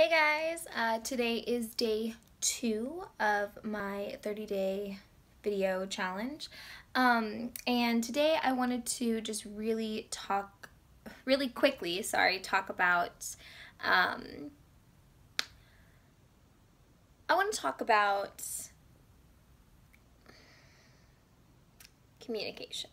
Hey guys, uh, today is day two of my 30 day video challenge. Um, and today I wanted to just really talk, really quickly, sorry, talk about, um, I want to talk about communication.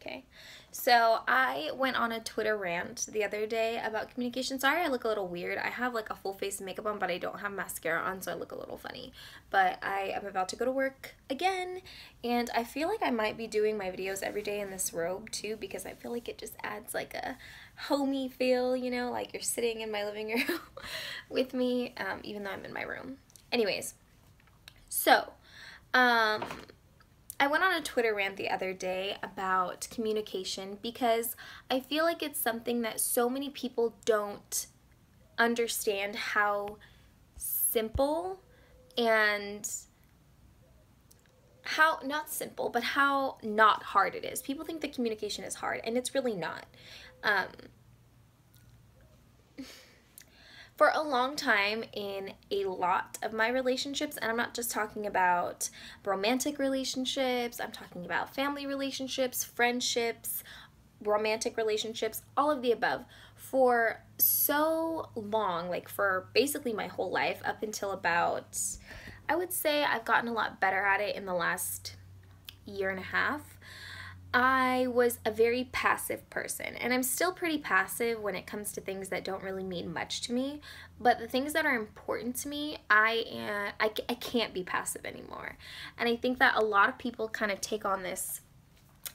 Okay, so I went on a Twitter rant the other day about communication. Sorry, I look a little weird. I have like a full face makeup on, but I don't have mascara on, so I look a little funny. But I am about to go to work again, and I feel like I might be doing my videos every day in this robe too, because I feel like it just adds like a homey feel, you know, like you're sitting in my living room with me, um, even though I'm in my room. Anyways, so, um, I went on a Twitter rant the other day about communication because I feel like it's something that so many people don't understand how simple and how not simple but how not hard it is. People think that communication is hard and it's really not. Um, for a long time in a lot of my relationships, and I'm not just talking about romantic relationships, I'm talking about family relationships, friendships, romantic relationships, all of the above. For so long, like for basically my whole life, up until about, I would say I've gotten a lot better at it in the last year and a half. I was a very passive person, and I'm still pretty passive when it comes to things that don't really mean much to me. But the things that are important to me, I am, I, I can't be passive anymore. And I think that a lot of people kind of take on this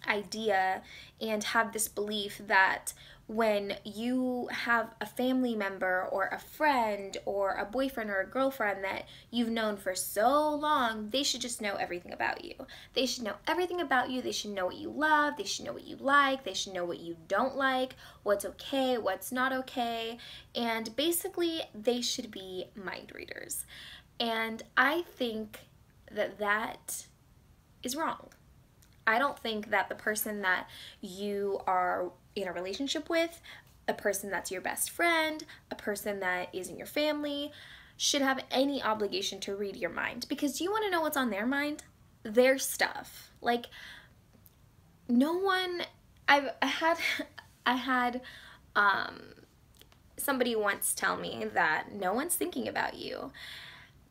idea and have this belief that when you have a family member or a friend or a boyfriend or a girlfriend that you've known for so long, they should just know everything about you. They should know everything about you. They should know what you love. They should know what you like. They should know what you don't like, what's okay, what's not okay. And basically, they should be mind readers. And I think that that is wrong. I don't think that the person that you are in a relationship with, a person that's your best friend, a person that is in your family, should have any obligation to read your mind because you want to know what's on their mind? Their stuff. Like, no one, I've I had, I had, um, somebody once tell me that no one's thinking about you.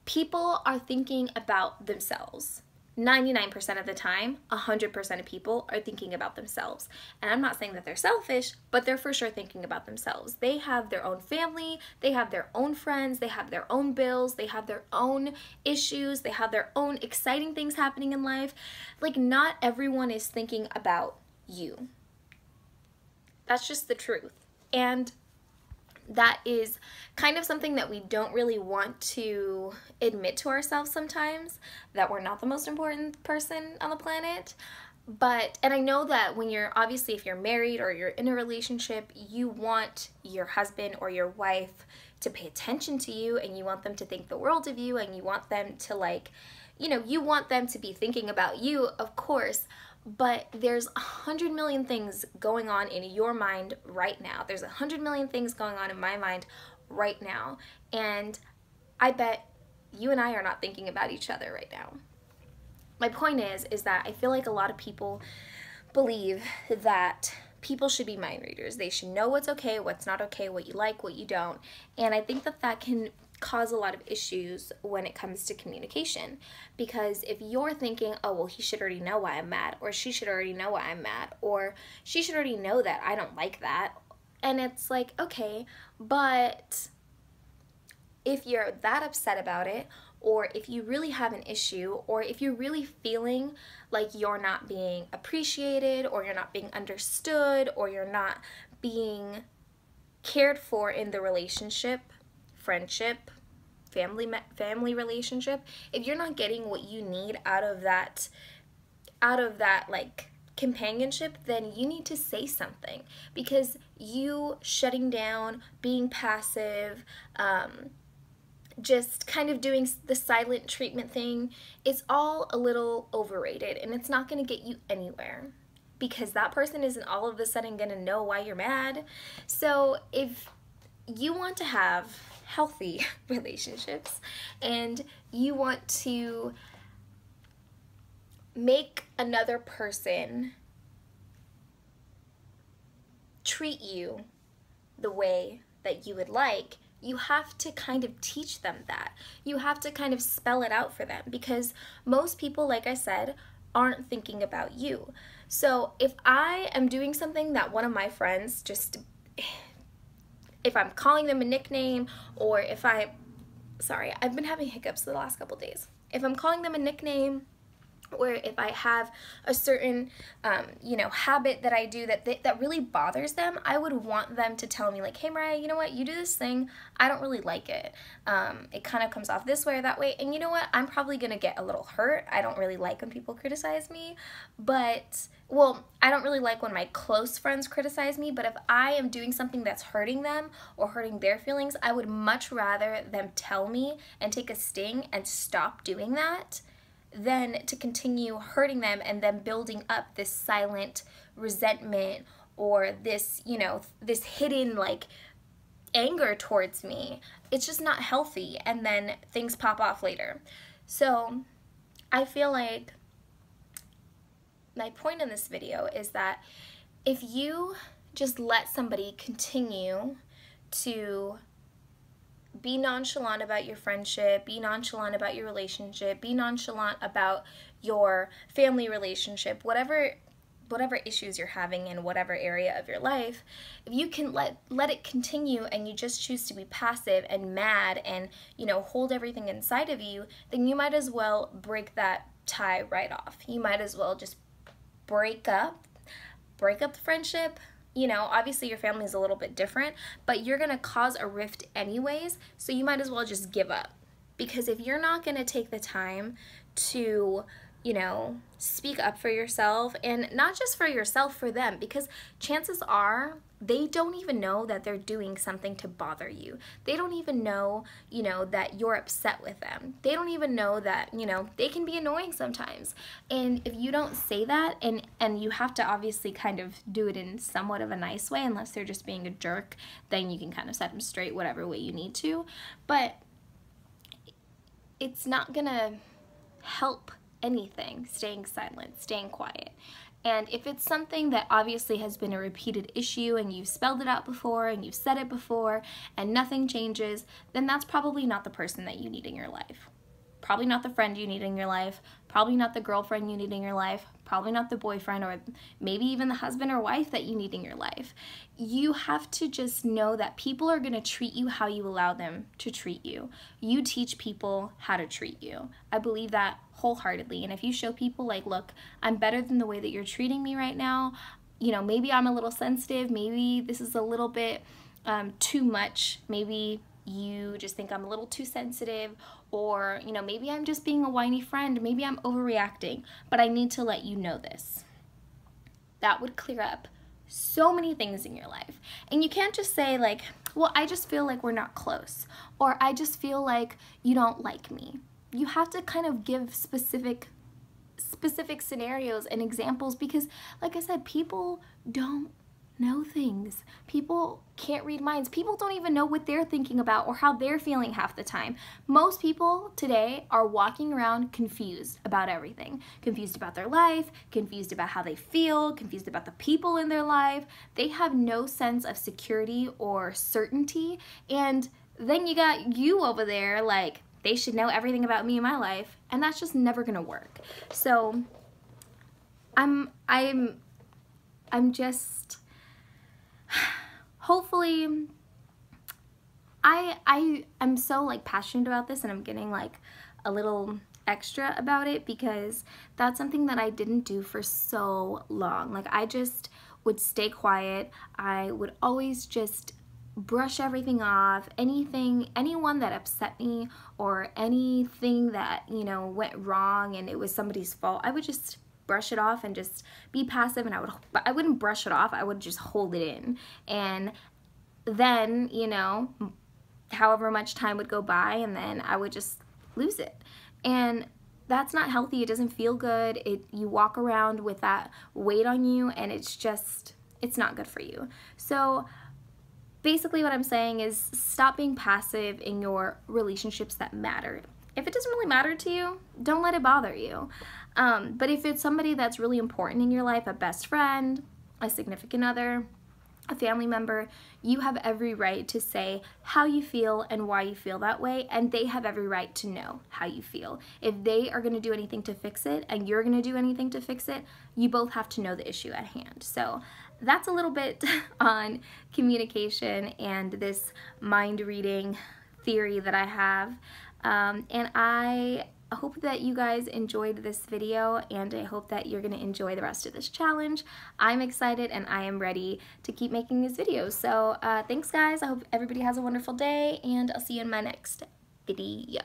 People are thinking about themselves. 99% of the time, 100% of people are thinking about themselves. And I'm not saying that they're selfish, but they're for sure thinking about themselves. They have their own family, they have their own friends, they have their own bills, they have their own issues, they have their own exciting things happening in life. Like, not everyone is thinking about you. That's just the truth. And that is kind of something that we don't really want to admit to ourselves sometimes that we're not the most important person on the planet. But and i know that when you're obviously if you're married or you're in a relationship you want your husband or your wife to pay attention to you and you want them to think the world of you and you want them to like you know you want them to be thinking about you of course but there's a hundred million things going on in your mind right now. There's a hundred million things going on in my mind right now. And I bet you and I are not thinking about each other right now. My point is, is that I feel like a lot of people believe that people should be mind readers. They should know what's okay, what's not okay, what you like, what you don't. And I think that that can cause a lot of issues when it comes to communication. Because if you're thinking oh well he should already know why i'm mad or she should already know why i'm mad or she should already know that i don't like that and it's like okay but if you're that upset about it or if you really have an issue or if you're really feeling like you're not being appreciated or you're not being understood or you're not being cared for in the relationship friendship, family family relationship, if you're not getting what you need out of that out of that like companionship, then you need to say something because you shutting down, being passive, um, just kind of doing the silent treatment thing, is all a little overrated and it's not going to get you anywhere because that person isn't all of a sudden going to know why you're mad. So if you want to have healthy relationships and you want to make another person treat you the way that you would like, you have to kind of teach them that. You have to kind of spell it out for them because most people, like I said, aren't thinking about you. So if I am doing something that one of my friends just, if I'm calling them a nickname or if I, sorry, I've been having hiccups the last couple days. If I'm calling them a nickname, or if I have a certain, um, you know, habit that I do that, that really bothers them, I would want them to tell me like, hey Meraiah, you know what, you do this thing, I don't really like it. Um, it kind of comes off this way or that way, and you know what, I'm probably gonna get a little hurt. I don't really like when people criticize me, but, well, I don't really like when my close friends criticize me, but if I am doing something that's hurting them or hurting their feelings, I would much rather them tell me and take a sting and stop doing that then to continue hurting them and then building up this silent resentment or this, you know, this hidden like anger towards me. It's just not healthy and then things pop off later. So I feel like my point in this video is that if you just let somebody continue to be nonchalant about your friendship, be nonchalant about your relationship, be nonchalant about your family relationship, whatever whatever issues you're having in whatever area of your life, if you can let let it continue and you just choose to be passive and mad and, you know, hold everything inside of you, then you might as well break that tie right off. You might as well just break up, break up the friendship, you know, obviously your family is a little bit different, but you're to cause a rift anyways, so you might as well just give up. Because if you're not to take the time to you know, speak up for yourself and not just for yourself, for them, because chances are they don't even know that they're doing something to bother you. They don't even know, you know, that you're upset with them. They don't even know that, you know, they can be annoying sometimes. And if you don't say that and and you have to obviously kind of do it in somewhat of a nice way unless they're just being a jerk, then you can kind of set them straight whatever way you need to. But it's not going to help anything, staying silent, staying quiet. And if it's something that obviously has been a repeated issue and you've spelled it out before and you've said it before and nothing changes, then that's probably not the person that you need in your life. Probably not the friend you need in your life, probably not the girlfriend you need in your life, probably not the boyfriend or maybe even the husband or wife that you need in your life. You have to just know that people are going to treat you how you allow them to treat you. You teach people how to treat you. I believe that wholeheartedly. And if you show people, like, look, I'm better than the way that you're treating me right now, you know, maybe I'm a little sensitive, maybe this is a little bit um, too much, maybe you just think I'm a little too sensitive, or, you know, maybe I'm just being a whiny friend, maybe I'm overreacting, but I need to let you know this. That would clear up so many things in your life. And you can't just say, like, well, I just feel like we're not close, or I just feel like you don't like me. You have to kind of give specific specific scenarios and examples because like I said, people don't know things. People can't read minds. People don't even know what they're thinking about or how they're feeling half the time. Most people today are walking around confused about everything. Confused about their life, confused about how they feel, confused about the people in their life. They have no sense of security or certainty. And then you got you over there like, they should know everything about me and my life. And that's just never gonna work. So I'm, I'm, I'm just, hopefully I I am so like passionate about this and I'm getting like a little extra about it because that's something that I didn't do for so long. Like I just would stay quiet. I would always just brush everything off. Anything anyone that upset me or anything that, you know, went wrong and it was somebody's fault, I would just brush it off and just be passive and I would I wouldn't brush it off I would just hold it in and then you know however much time would go by and then I would just lose it and that's not healthy it doesn't feel good it you walk around with that weight on you and it's just it's not good for you so basically what I'm saying is stop being passive in your relationships that matter. If it doesn't really matter to you, don't let it bother you. Um, but if it's somebody that's really important in your life, a best friend, a significant other, a family member, you have every right to say how you feel and why you feel that way, and they have every right to know how you feel. If they are going to do anything to fix it and you're going to do anything to fix it, you both have to know the issue at hand. So that's a little bit on communication and this mind reading theory that I have. Um, and I hope that you guys enjoyed this video and I hope that you're going to enjoy the rest of this challenge. I'm excited and I am ready to keep making these videos. So uh, thanks guys. I hope everybody has a wonderful day and I'll see you in my next video.